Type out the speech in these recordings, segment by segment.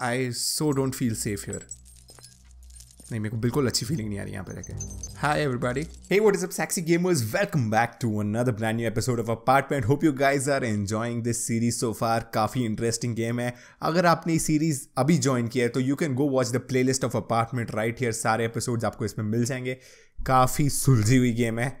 I so don't feel safe here नहीं, मेरे को बिल्कुल अच्छी फीलिंग नहीं आ रही यहाँ पे रह के hi everybody hey what is up sexy gamers welcome back to another brand new episode of apartment hope you guys are enjoying this series so far काफ़ी इंटरेस्टिंग गेम है। अगर आपने ये सीरीज़ अभी ज्वाइन किया है तो you can go watch the play list of apartment right here सारे एपिसोड्स आपको इसमें मिल जाएँगे। काफ़ी सुलझी हुई गेम है।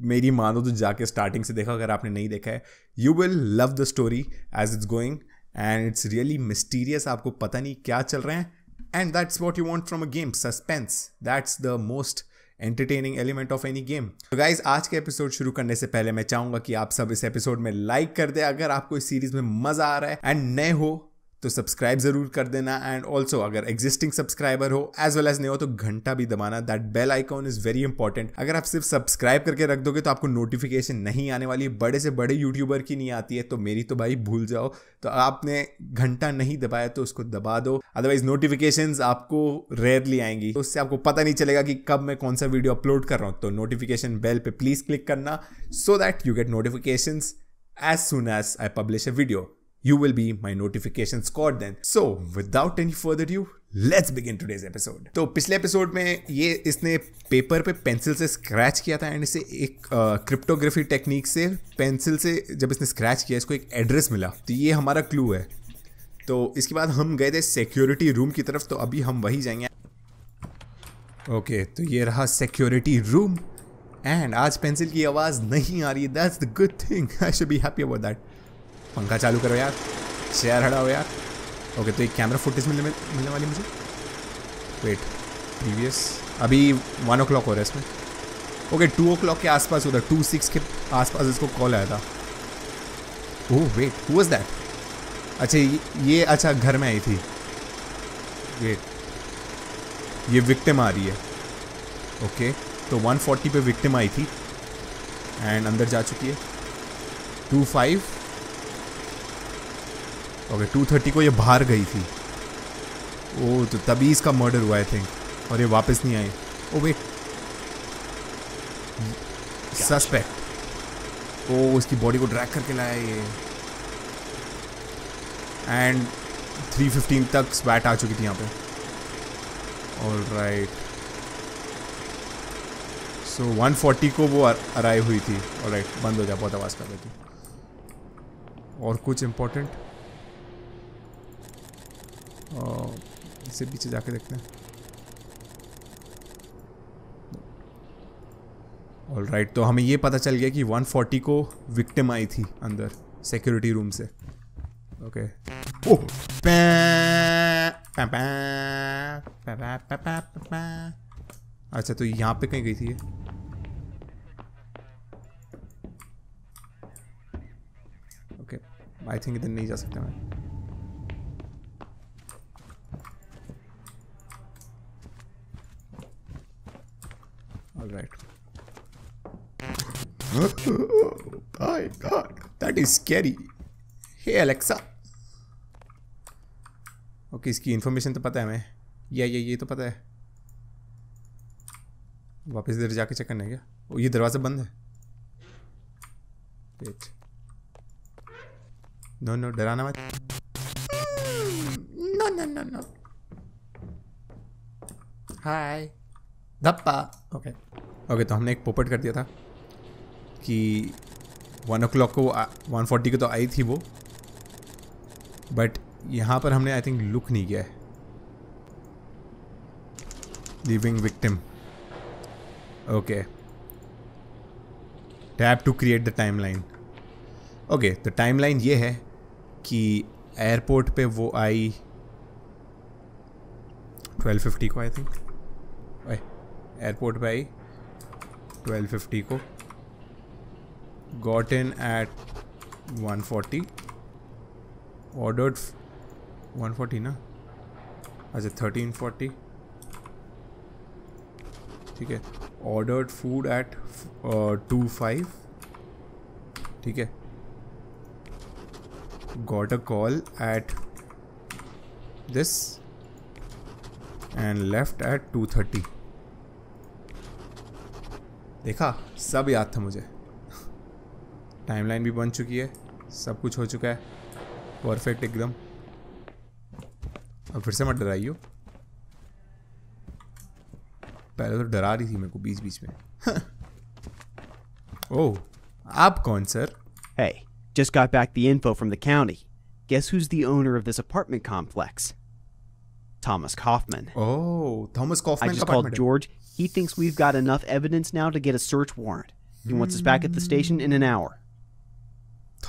मेरी मानो तो जाके स्टार्टिंग से देखा, अगर आपने नहीं देखा है you will love the story as it's going and it's really mysterious आपको पता नहीं क्या चल रहे हैं. And that's what you want from a game suspense that's the most entertaining element of any game तो गाइज़ आज के एपिसोड शुरू करने से पहले मैं चाहूँगा कि आप सब इस एपिसोड में लाइक कर दे अगर आपको इस सीरीज़ में मज़ा आ रहा है. एंड नए हो तो सब्सक्राइब ज़रूर कर देना एंड ऑल्सो अगर एग्जिस्टिंग सब्सक्राइबर हो एज वेल एज नहीं हो तो घंटा भी दबाना। That bell icon is very important अगर आप सिर्फ़ सब्सक्राइब करके रख दोगे तो आपको नोटिफिकेशन नहीं आने वाली बड़े से बड़े यूट्यूबर की नहीं आती है तो मेरी तो भाई भूल जाओ। तो आपने घंटा नहीं दबाया तो उसको दबा दो। अदरवाइज़ नोटिफिकेशन आपको रेयरली आएँगी। तो उससे आपको पता नहीं चलेगा कि कब मैं कौन सा वीडियो अपलोड कर रहा हूँ। तो नोटिफिकेशन बेल पे प्लीज़ क्लिक करना so that you get notification as soon as I publish a video you will be my notification squad then. So without any further ado, let's begin today's episode तो पिछले episode में ये इसने paper पे pencil से scratch किया था and इसे एक क्रिप्टोग्राफी टेक्निक से पेंसिल से जब इसने स्क्रैच किया इसको एक एड्रेस मिला। तो ये हमारा क्लू है। तो इसके बाद हम गए थे सिक्योरिटी रूम की तरफ़ तो अभी हम वही जाएँगे। ओके okay, तो ये रहा सिक्योरिटी रूम एंड आज पेंसिल की आवाज़ नहीं आ रही। That's the good thing I should be happy about that पंखा चालू करो यार। चेयर हटाओ यार। ओके तो एक कैमरा फुटेज मिलने मिलने वाली मुझे। वेट प्रीवियस अभी वन ओ क्लॉक हो रहा है इसमें। ओके टू ओ क्लॉक के आसपास उधर टू सिक्स के आसपास इसको कॉल आया था। Oh wait who was that अच्छा ये अच्छा घर में आई थी। वेट ये विक्टिम आ रही है। ओके तो 140 पे विक्टिम आई थी। एंड अंदर जा चुकी है। Two five okay two thirty को ये बाहर गई थी। ओ तो तभी इसका मर्डर हुआ आई थिंक और ये वापस नहीं आई। ओ वेट सस्पेक्ट ओ उसकी बॉडी को ड्रैग करके लाया ये। एंड 315 तक स्वैट आ चुकी थी यहाँ पे। और राइट सो 140 को वो अराइव हुई थी। और राइट बंद हो जा बहुत आवाज़ कर रही थी। और कुछ इंपॉर्टेंट इससे पीछे जाके देखते हैं। ऑल राइट तो हमें ये पता चल गया कि 140 को विक्टिम आई थी अंदर सिक्योरिटी रूम से। ओके ओह अच्छा तो यहाँ पे कहीं गई थी ये? ओके आई थिंक इधर नहीं जा सकता मैं। Right. oh my god, that is scary. Hey Alexa. Okay okay, इसकी इन्फॉर्मेशन तो पता है हमें. या ये ये तो पता है. वापस इधर जाके चेक करना है क्या? ओ ये दरवाज़ा बंद है. नो नो डराना मत. No no no no hi धप्पा okay okay तो हमने एक पोपट कर दिया था कि वन ओ क्लॉक को वन फोर्टी को तो आई थी वो बट यहाँ पर हमने आई थिंक लुक नहीं किया है। Living victim okay tap to create the time line okay तो टाइम लाइन ये है कि एयरपोर्ट पे वो आई 1250 को आई थिंक एयरपोर्ट पे आई 1250 को। गॉट इन एट 140 ऑर्डर्ड 140 ना? अच्छा 1340 ठीक है। Ordered food at two five ठीक है। Got a call at this and left at two thirty देखा सब याद था मुझे टाइमलाइन भी बन चुकी है सब कुछ हो चुका है परफेक्ट एकदम अब फिर से मत डराइयो पहले तो डरा रही थी मेरे को बीच बीच में ओह आप कौन sir Hey, just got back the info from the county. Guess who's the owner of this apartment complex? Thomas Kaufman. Oh Thomas I just का called apartment George. He thinks we've got enough evidence now to get a search warrant. He wants us back at the station in an hour.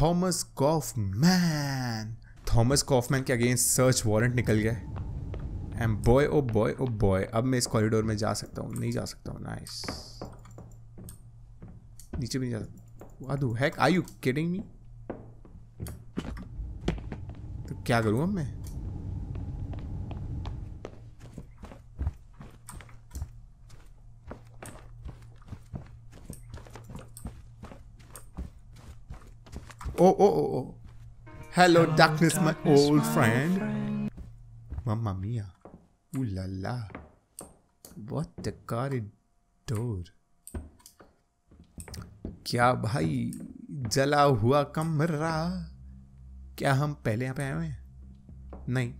Thomas Kaufman Thomas Kaufman के against search warrant निकल गए M boy oh boy oh boy अब मैं इस corridor में जा सकता हूँ नहीं जा सकता हूँ नाइस नीचे भी नहीं जा सकता What the heck? Are you kidding me? तो क्या करूँ अब मैं Oh, oh, oh, oh. Hello, darkness, my old friend. Mamma mia. Ooh la la. What a corridor. क्या भाई जला हुआ कमरा क्या हम पहले यहाँ पे आए हुए हैं नहीं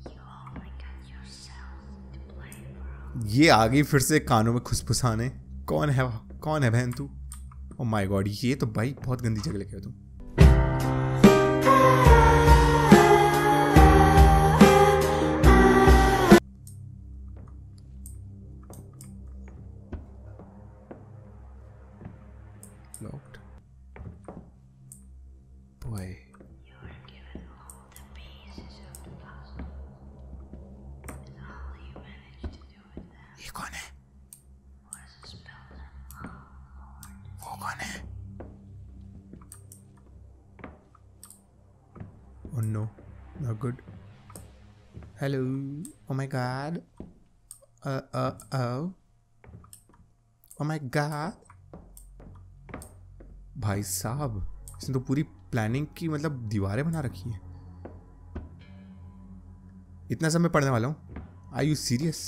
ये आ गई फिर से कानों में खुसफुसाने कौन है कौन है बहन तू ओ माय गॉड ये तो भाई बहुत गंदी जगह लेके आए तुम Hello. Oh my god. Uh uh oh. Oh my god. भाई साहब, इसने तो पूरी प्लानिंग की मतलब दीवारें बना रखी है इतना समय पढ़ने वाला हूँ I you serious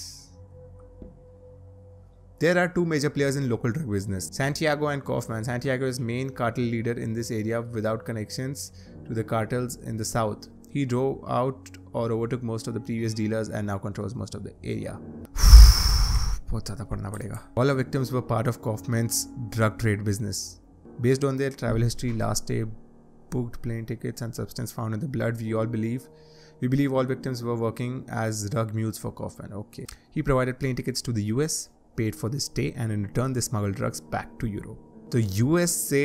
there are two major players in local drug business Santiago and Kaufman Santiago is main cartel leader in this area without connection to the cartels in the south He drove out or overtook most of the previous dealers and now controls most of the area. बहुत ज़्यादा पढ़ना पड़ेगा All the victims were part of Kaufman's drug trade business. Based on their travel history, last day, booked plane tickets, and substance found in the blood, we all believe. We believe all victims were working as drug mules for Kaufman. Okay. He provided plane tickets to the US, paid for the stay, and in return, they smuggled drugs back to Europe. तो US से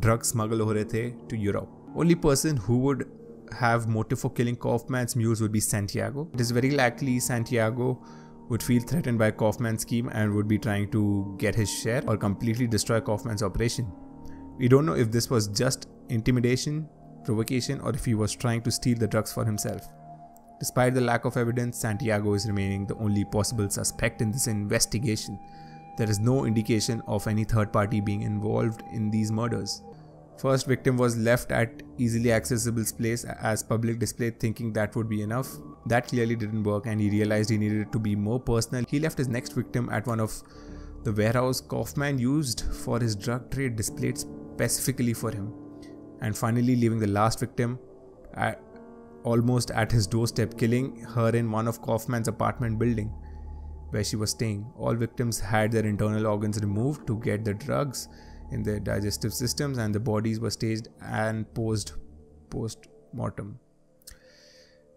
drugs smuggle हो रहे थे to Europe. Only person who would have motive for killing Kaufman's mules would be Santiago. It is very likely Santiago would feel threatened by Kaufman's scheme and would be trying to get his share or completely destroy Kaufman's operation. We don't know if this was just intimidation, provocation, or if he was trying to steal the drugs for himself. Despite the lack of evidence, Santiago is remaining the only possible suspect in this investigation. There is no indication of any third party being involved in these murders. First victim was left at easily accessible place as public display thinking that would be enough. That clearly didn't work and he realized he needed to be more personal. He left his next victim at one of the warehouse Kaufman used for his drug trade displayed specifically for him. And finally leaving the last victim at, almost at his doorstep, killing her in one of Kaufman's apartment building where she was staying. All victims had their internal organs removed to get the drugs in their digestive systems, and the bodies were staged and posed post mortem.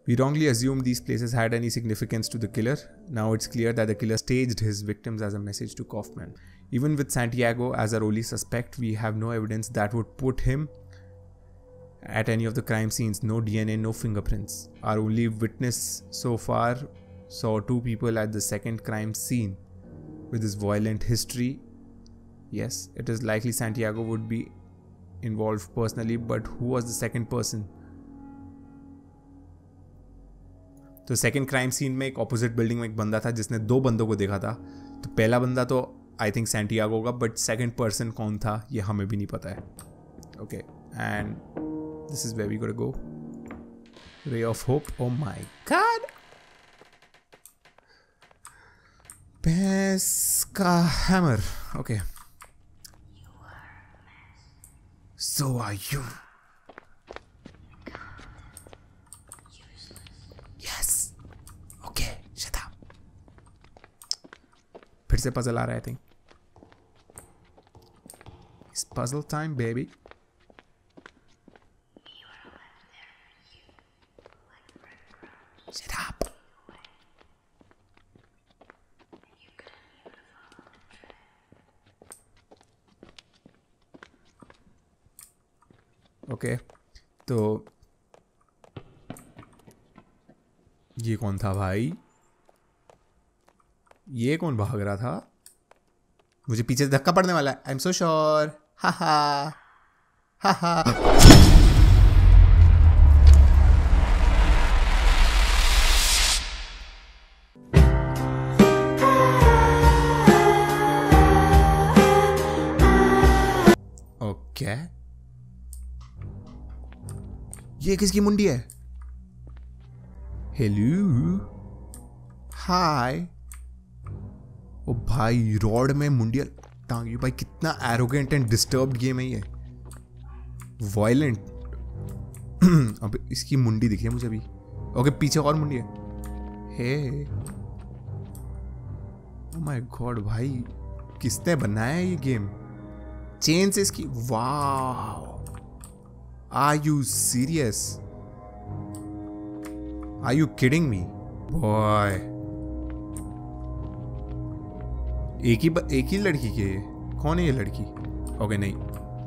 We wrongly assumed these places had any significance to the killer. Now it's clear that the killer staged his victims as a message to Kaufman. Even with Santiago as our only suspect, we have no evidence that would put him at any of the crime scenes. No DNA, no fingerprints. Our only witness so far saw two people at the second crime scene with his violent history. Yes, it is likely Santiago would be involved personally, but who was the second person? तो second crime scene में एक opposite building में एक बंदा था जिसने दो बंदों को देखा था। तो पहला बंदा तो आई थिंक सेंटियागो का बट सेकेंड पर्सन कौन था ये हमें भी नहीं पता है। Okay and this is very good go ray of hope oh my god भैंस का hammer okay so are you. Yes. Okay, shut up. Pretty puzzle, I think. It's puzzle time, baby. था भाई। ये कौन भाग रहा था? मुझे पीछे से धक्का पड़ने वाला है। आई एम सो श्योर हा हा हा हा ओके ये किसकी मुंडी है? हेलो हाय ओ भाई, रॉड में मुंडिया टांगी भाई, कितना एरोगेंट एंड डिस्टर्ब गेम है ये। वायलेंट अब इसकी मुंडी दिखी है मुझे अभी। ओके, पीछे और मुंडी है। हे माय गॉड भाई, किसने बनाया ये गेम चेन से इसकी वाह are you serious are you kidding me boy एक ही एक ही लड़की के कौन है ये लड़की? ओके okay, नहीं.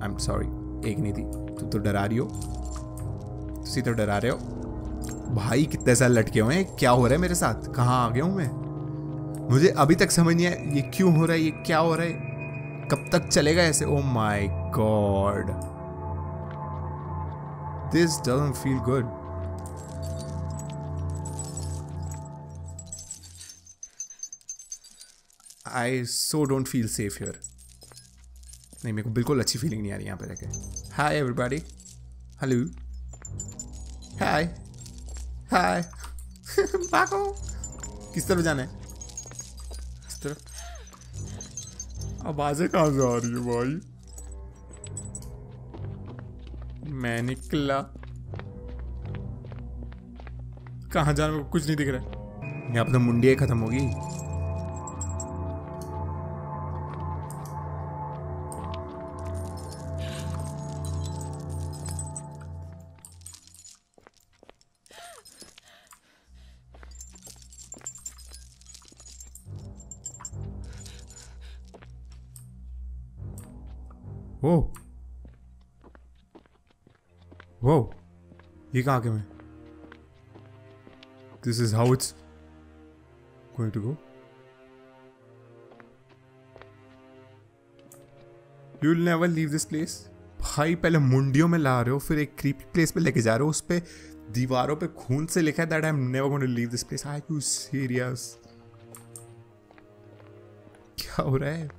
आई एम सॉरी एक नहीं थी. तुम तो डरा रही हो. तुसी तो डरा रहे हो. भाई कितने साल लटके हुए हैं? क्या हो रहा है मेरे साथ? कहाँ आ गया हूँ मैं? मुझे अभी तक समझ नहीं आया ये क्यों हो रहा है? ये क्या हो रहा है? कब तक चलेगा ऐसे? ओ my god this doesn't feel good I so don't feel safe here नहीं, मेरे को बिल्कुल अच्छी फीलिंग नहीं आ रही यहाँ पे रह हाय एवरीबॉडी हेलो हाय हाय भागो। किस तरफ़ जाना है? किस तरफ़। आवाज़ें कहाँ से आ रही है भाई? मैं निकला। कहाँ जाने को कुछ नहीं दिख रहा है। यहाँ पे तो मुंडिया खत्म होगी ये कहाँ के मैं। This is how it's going to go you will never leave this place भाई, पहले मुंडियों में ला रहे हो, फिर एक क्रीपी प्लेस पे लेके जा रहे हो, उस पर दीवारों पे खून से लिखा है that I am never going to leave this place I you serious क्या हो रहा है?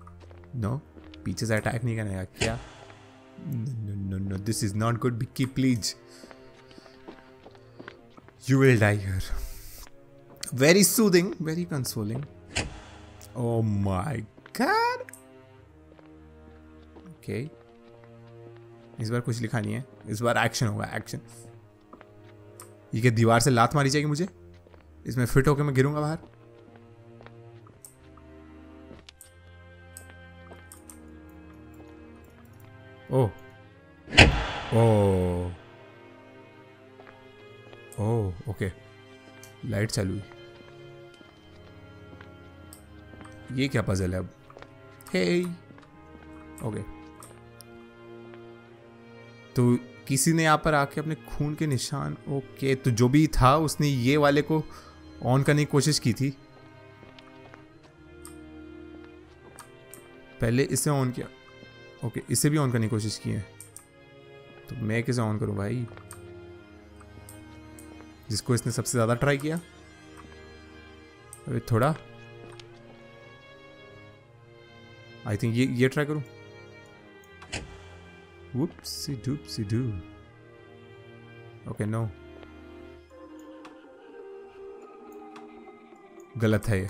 No no? पीछे से अटैक नहीं करने का क्या? No no no this is not good Bikki please you will die here very soothing very consoling oh my god okay इस बार कुछ लिखा नहीं है। इस बार एक्शन होगा एक्शन ये क्या दीवार से लात मारी जाएगी मुझे? इसमें फिट होकर मैं गिरूँगा बाहर? ओ ओ ओके। लाइट चालू हुई। ये क्या पजल है अब? Hey okay. तो किसी ने यहाँ पर आके अपने खून के निशान, ओके तो जो भी था, उसने ये वाले को ऑन करने की कोशिश की थी। पहले इसे ऑन किया। ओके, इसे भी ऑन करने की कोशिश की है। तो मैं कैसे ऑन करूँ भाई? जिसको इसने सबसे ज़्यादा ट्राई किया। अभी थोड़ा। आई थिंक ये ये ट्राई करूँ. ओके नो गलत है ये।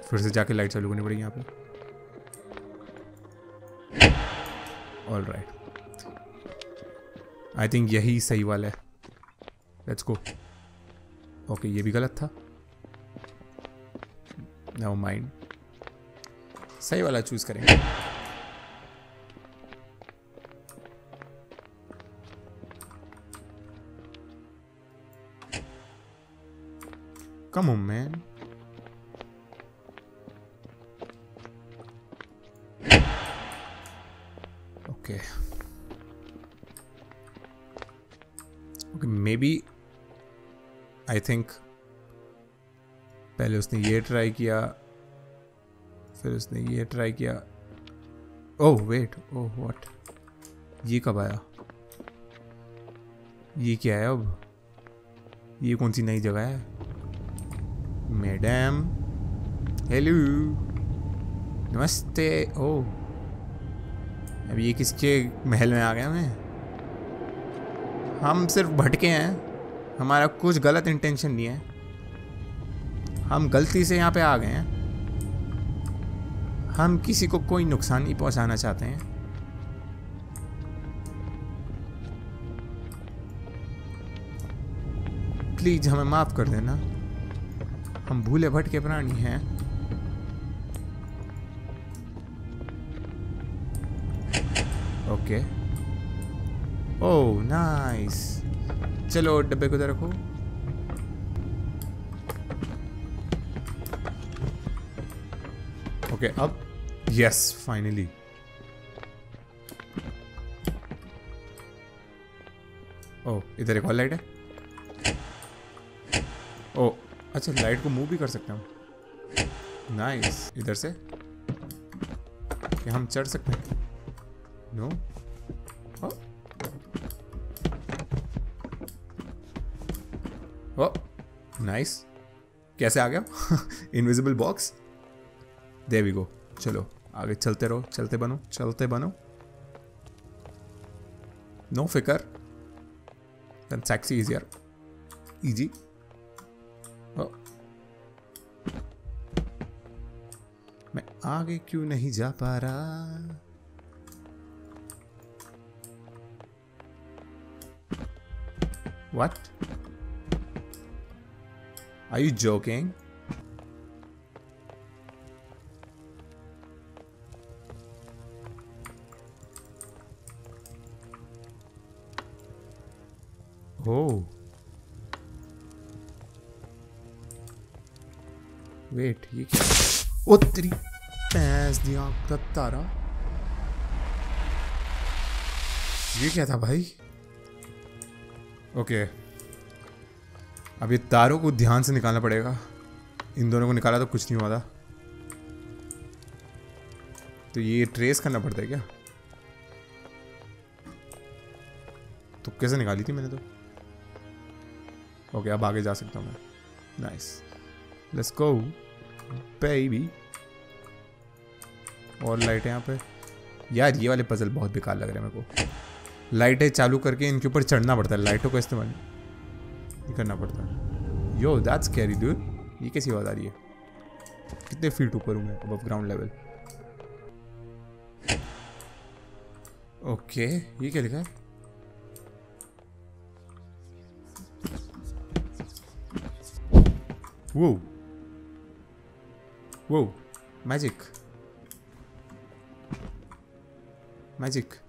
फिर से जाके लाइट चालू करनी पड़ेगी यहाँ पे। ऑल राइट आई थिंक यही सही वाला है। लेट्स गो ओके ये भी गलत था नो माइंड सही वाला चूज़ करेंगे Come on. Okay. Okay, maybe I think पहले उसने ये ट्राई किया, फिर उसने ये ट्राई किया। ओह वेट ओह व्हाट ये कब आया? ये क्या है अब? ये कौन सी नई जगह है? मैडम हेलो नमस्ते। ओ अब ये किसके महल में आ गया मैं? हम सिर्फ़ भटके हैं। हमारा कुछ गलत इंटेंशन नहीं है। हम गलती से यहाँ पे आ गए हैं। हम किसी को कोई नुकसान नहीं पहुंचाना चाहते हैं। प्लीज़ हमें माफ़ कर देना। हम भूले भटके प्राणी हैं। ओके। ओह नाइस चलो डब्बे को रखो। ओके अब यस फाइनली ओ इधर एक और लाइट है। ओ अच्छा लाइट को मूव भी कर सकते हैं नाइस इधर से। क्या हम चढ़ सकते हैं? नो ओ कैसे आ गया? इनविजिबल बॉक्स देवी गो चलो, आगे चलते रहो, चलते बनो चलते बनो। नो फिकर easier easy. Oh. मैं आगे क्यों नहीं जा पा रहा? What? Are you joking? Oh. Wait ये क्या ओ, तेरी पैस दिया का तारा ये क्या था भाई ओके अब ये तारों को ध्यान से निकालना पड़ेगा। इन दोनों को निकाला तो कुछ नहीं हुआ था। तो ये ट्रेस करना पड़ता है क्या? तो कैसे निकाली थी मैंने तो? ओके अब आगे जा सकता हूँ मैं। नाइस लेट्स गो बेबी और लाइट यहाँ पे। यार, ये वाले पजल बहुत बेकार लग रहे हैं मेरे को। लाइटें चालू करके इनके ऊपर चढ़ना पड़ता है लाइटों का इस्तेमाल। नहीं करना पड़ता है यो दैट्स कैरी दूर ये कैसी आवाज़ आ रही है कितने फीट ऊपर हूँ मैं अब ग्राउंड लेवल ओके ये क्या लिखा है वो Whoa. Magic Magic.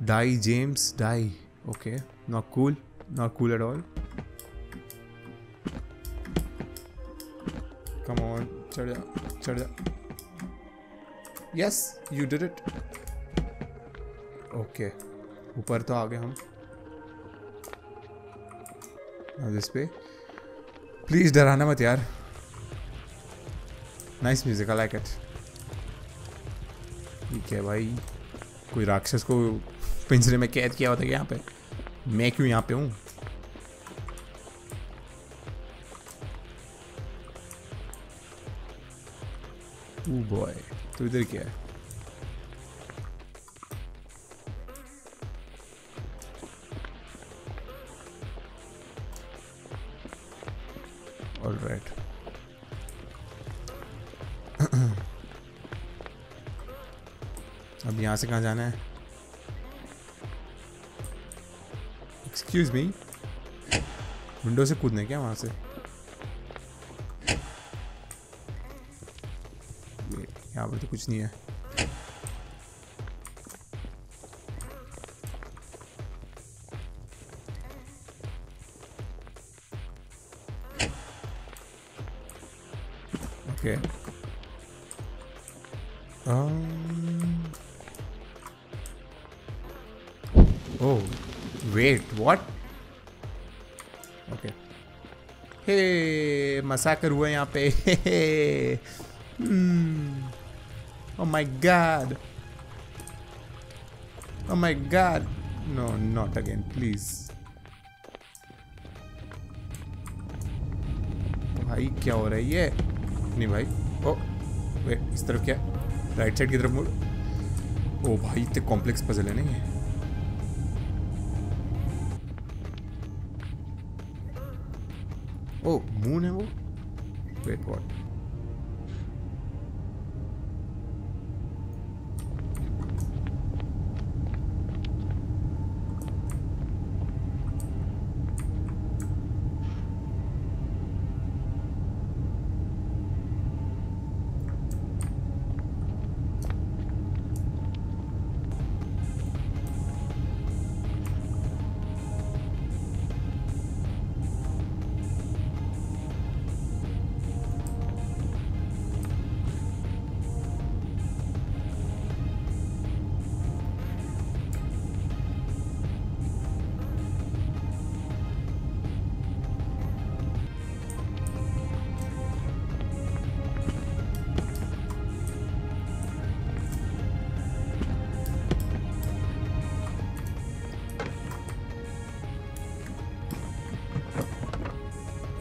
Die, James, die. Okay. Not cool. Not cool at all. Come on. चढ़ जा yes you did it okay ऊपर तो आ गए हम इस पे। प्लीज़ डराना मत यार। Nice music I like it ठीक है भाई। कोई राक्षस को पिंजरे में कैद किया होता है यहाँ पे? मैं क्यों यहाँ पे हूँ बॉय तो इधर क्या है All right. अब यहाँ से कहाँ जाना है? एक्सक्यूज मी विंडो से कूदने क्या वहाँ से यहाँ पर तो कुछ नहीं है okay Okay. Um. Oh, wait, what? Okay. Hey, massacre हुआ यहाँ पे. Hmm. Oh my god. Oh my god. No, not again, please. भाई क्या हो रहा है ये नहीं भाई ओ वे इस तरफ़ क्या राइट साइड की तरफ़ मुड़ ओ भाई इतने कॉम्प्लेक्स पजल है ना ये Oh, moon ammo? Wait, what?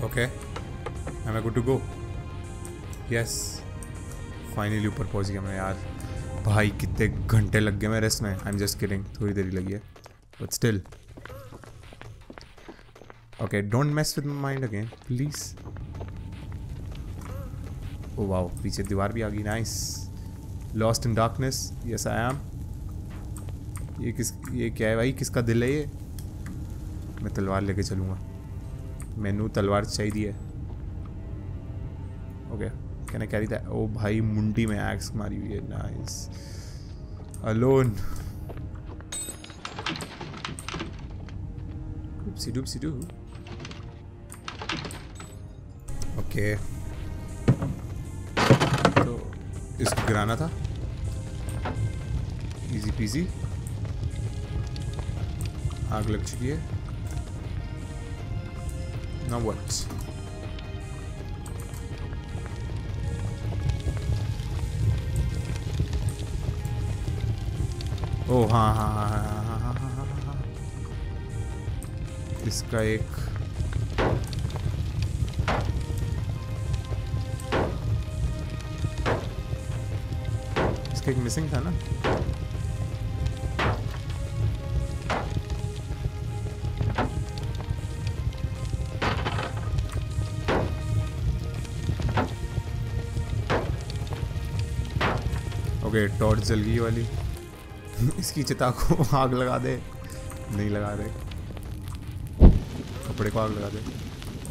Okay I am good to go yes finally ऊपर पहुँच गया मैं यार। भाई, कितने घंटे लग गए मैं रेस्ट में। आई एम जस्ट किडिंग थोड़ी देरी लगी है। But still okay don't mess with my mind again please oh wow पीछे दीवार भी आ गई। Nice lost in darkness yes I am ये किस, ये क्या है भाई? किसका दिल है ये? मैं तलवार लेके चलूँगा। मैनू तलवार चाहिए okay can I carry that oh भाई, मुंडी में एक्स मारी हुई है। नाइस अलोन डुपसी डुपसी ओके तो इसको गिराना था। इजी पीजी आग लग चुकी है। Now what? ओ हाँ हाँ हाँ हाँ हाँ हाँ हाँ हाँ इसका एक इसका एक मिसिंग था ना ओके टॉर्च जल गई वाली। इसकी चिता को आग लगा दे। नहीं लगा रहे कपड़े को आग लगा दे।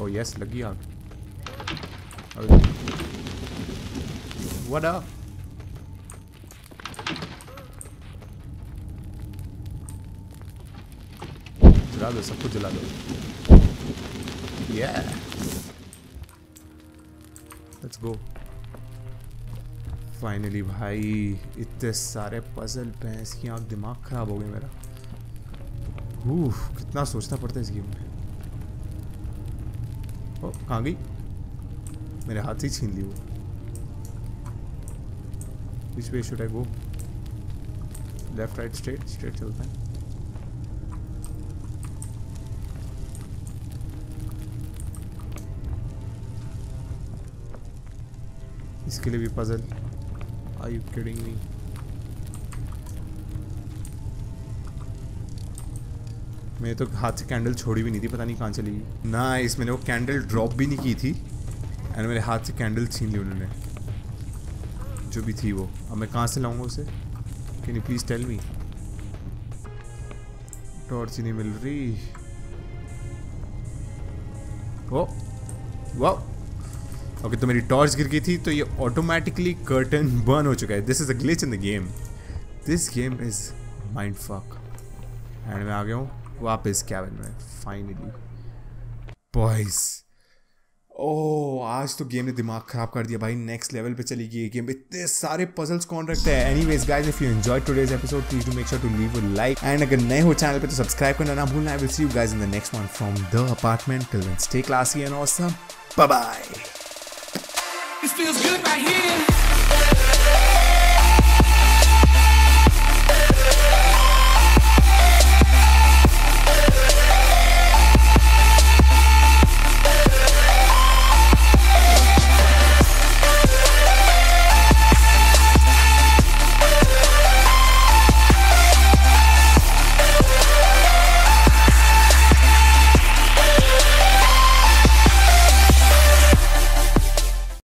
ओ यस लगी आग। अप जला दो, सब कुछ जला दो। Yeah let's go फाइनली भाई, इतने सारे पजल भैंस की आँख, दिमाग खराब हो गया मेरा। ऊह कितना सोचना पड़ता है इस गेम में। ओ, कहाँ गई? मेरे हाथ ही छीन ली वो। Which way should I go left right straight straight चलता है। इसके लिए भी puzzle Are you kidding me? मैं तो हाथ से कैंडल छोड़ी भी नहीं थी, पता नहीं कहाँ चली। गई ना इस मैंने वो कैंडल ड्रॉप भी नहीं की थी एंड मेरे हाथ से कैंडल छीन ली उन्होंने। जो भी थी वो। अब मैं कहाँ से लाऊँगा उसे? Can you please tell me torch ही नहीं मिल रही। ओ वाह ओके तो मेरी टॉर्च गिर गई थी तो ये ऑटोमेटिकली कर्टन बर्न हो चुका है। This is a glitch in the game this game is mind fuck and मैं आ गया हूँ वापस कैबिन में फाइनली बॉयज़ ओह आज तो गेम ने दिमाग खराब कर दिया भाई नेक्स्ट लेवल पे चली गई गेम इतने सारे पजल्स कौन रखते हैं? Anyways guys if you enjoy today's episode please do make sure to leave a like and अगर नए हो चैनल पे तो सब्सक्राइब करना ना भूलना। I will see you guys in the next one from the apartment till then stay classy and awesome bye bye This feels good right here.